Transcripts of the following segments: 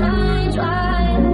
trying, trying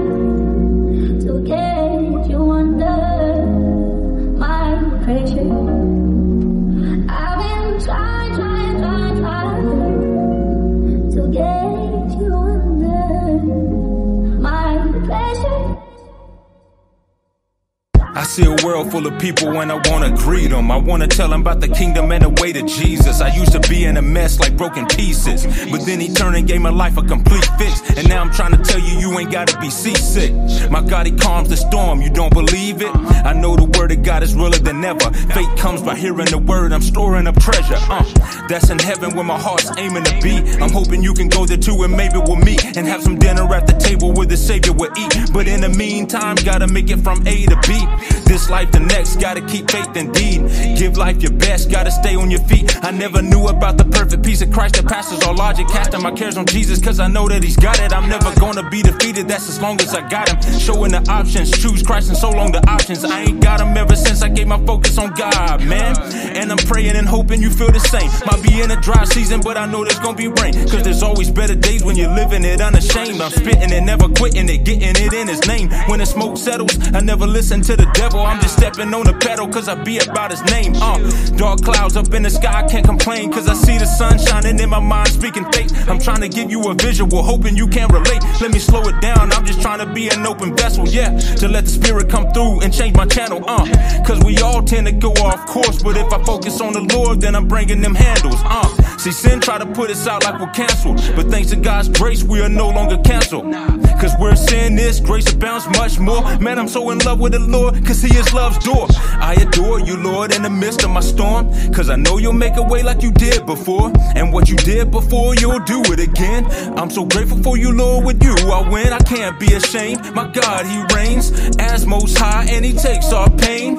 I see a world full of people and I wanna greet them. I wanna tell them about the kingdom and the way to Jesus. I used to be in a mess like broken pieces, but then he turned and gave my life a complete fix. And now I'm trying to tell you, you ain't gotta be seasick. My God, he calms the storm. You don't believe it? I know the word of God is realer than ever. Faith comes by hearing the word. I'm storing up treasure. Uh, that's in heaven where my heart's aiming to be. I'm hoping you can go there too and maybe we'll meet and have some dinner at the table where the Savior will eat. But in the meantime, gotta make it from A to B. This life, the next, gotta keep faith indeed. Give life your best, gotta stay on your feet. I never knew about the perfect peace of Christ that passes all logic. Casting my cares on Jesus, cause I know that He's got it. I'm never gonna be defeated, that's as long as I got Him. Showing the options, choose Christ and so long the options. I ain't got Him ever since I gave my focus on God, man. And I'm praying and hoping you feel the same. Might be in a dry season, but I know there's gonna be rain. Cause there's always better days when you're living it unashamed. I'm spitting it, never quitting it, getting it in His name. When the smoke settles, I never listen to the devil. I'm just stepping on the pedal, cause I be about His name. Uh, dark clouds up in the sky, I can't complain. Cause I see the sun shining in my mind, speaking faith. I'm trying to give you a visual, hoping you can relate. Let me slow it down, I'm just trying to be an open vessel, yeah. To let the spirit come through and change my channel, uh. Cause we all tend to go off course, but if I focus on the Lord, then I'm bringing them handles, uh. See, sin try to put us out like we're canceled, but thanks to God's grace, we are no longer canceled. Cause where sin is, grace abounds much more. Man, I'm so in love with the Lord, cause He is love's door. I adore you, Lord, in the midst of my storm. Cause I know you'll make a way like you did before. And what you did before, you'll do it again. I'm so grateful for you, Lord, with you I win. I can't be ashamed. My God, He reigns as most high, and He takes our pain.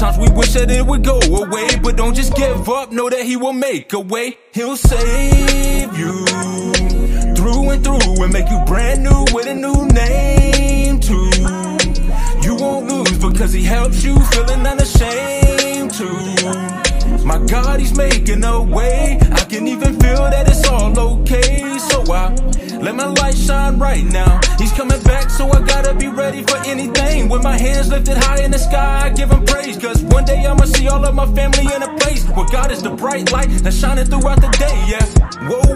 Sometimes we wish that it would go away, but don't just give up. Know that He will make a way. He'll save you through and through and make you brand new with a new name too. You won't lose because he helps you feeling unashamed too. My God, he's making a way. I can even feel that it's all okay. So I let my light shine right now. He's coming back, so I gotta be ready for. With my hands lifted high in the sky, I give him praise. Cause one day I'ma see all of my family in a place where God is the bright light that's shining throughout the day, yeah. Whoa,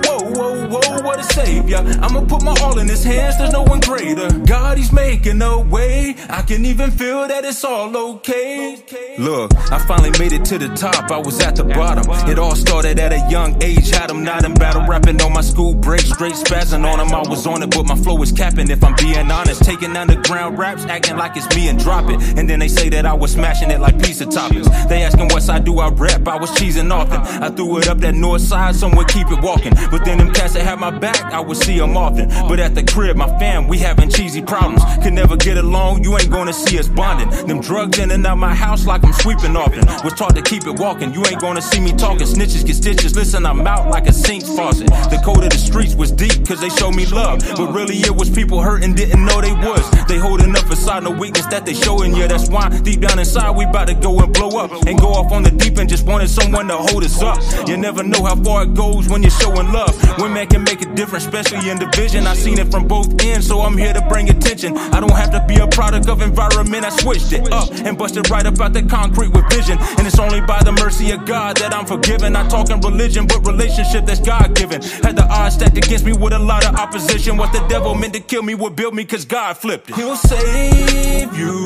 put my all in his hands, there's no one greater. God, he's making a way. I can even feel that it's all okay. Look, I finally made it to the top, I was at the bottom. It all started at a young age, had him not in battle, rapping on my school break, straight spazzing on him. I was on it, but my flow was capping, if I'm being honest. Taking underground raps, acting like it's me and drop it. And then they say that I was smashing it like pizza toppings. They asking what side do I rap, I was cheesing off often. I threw it up that north side, someone keep it walking. But then them cats that had my back, I would see them often. But at the crib, my fam, we having cheesy problems. Can never get along, you ain't gonna see us bonding. Them drugs in and out my house like I'm sweeping often. Was taught to keep it walking, you ain't gonna see me talking. Snitches get stitches, listen, I'm out like a sink faucet. The code of the streets was deep, cause they showed me love. But really, it was people hurting, didn't know they was. They holding up inside no weakness that they showing, yeah, that's why deep down inside we about to go and blow up. And go off on the deep end, just wanted someone to hold us up. You never know how far it goes when you're showing love. Women can make a difference, especially in division. I seen it from both ends, so I'm here to bring attention. I don't have to be a product of environment, I switched it up and busted right up out the concrete with vision. And it's only by the mercy of God that I'm forgiven. Not talking religion, but relationship that's God given. Had the odds stacked against me with a lot of opposition. What the devil meant to kill me would build me, cause God flipped it. He'll save you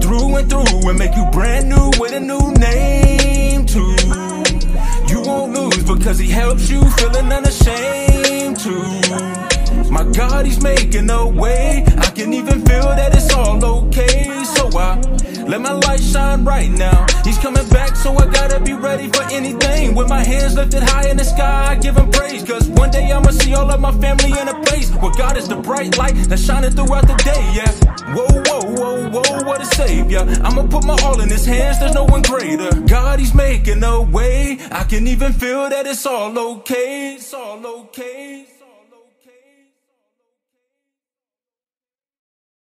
through and through and make you brand new with a new name too. You won't lose because he helps you feeling unashamed too. My God, he's making a way. Let my light shine right now. He's coming back, so I gotta be ready for anything. With my hands lifted high in the sky, I give him praise. Cause one day I'ma see all of my family in a place where God is the bright light that's shining throughout the day, yeah. Whoa, whoa, whoa, whoa, what a savior. I'ma put my all in his hands, there's no one greater. God, he's making a way. I can even feel that it's all okay. It's all okay.